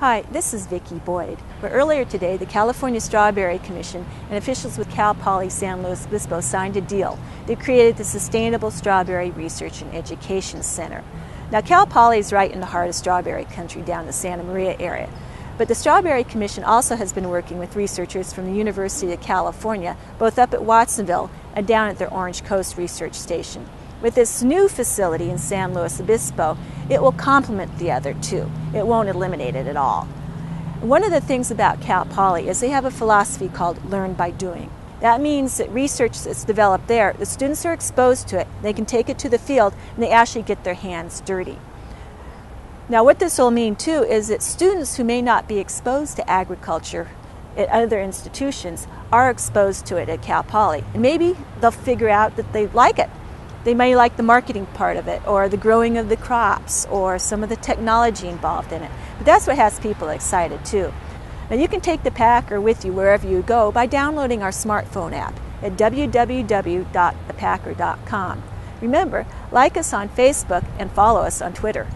Hi, this is Vicki Boyd. Where earlier today, the California Strawberry Commission and officials with Cal Poly San Luis Obispo signed a deal. They created the Sustainable Strawberry Research and Education Center. Now, Cal Poly is right in the heart of strawberry country down the Santa Maria area. But the Strawberry Commission also has been working with researchers from the University of California, both up at Watsonville and down at their Orange Coast Research Station. With this new facility in San Luis Obispo, it will complement the other two. It won't eliminate it at all. One of the things about Cal Poly is they have a philosophy called learn by doing. That means that research that's developed there, the students are exposed to it, they can take it to the field, and they actually get their hands dirty. Now, what this will mean too is that students who may not be exposed to agriculture at other institutions are exposed to it at Cal Poly. And maybe they'll figure out that they like it they may like the marketing part of it, or the growing of the crops, or some of the technology involved in it. But that's what has people excited too. Now you can take the Packer with you wherever you go by downloading our smartphone app at www.thepacker.com. Remember, like us on Facebook and follow us on Twitter.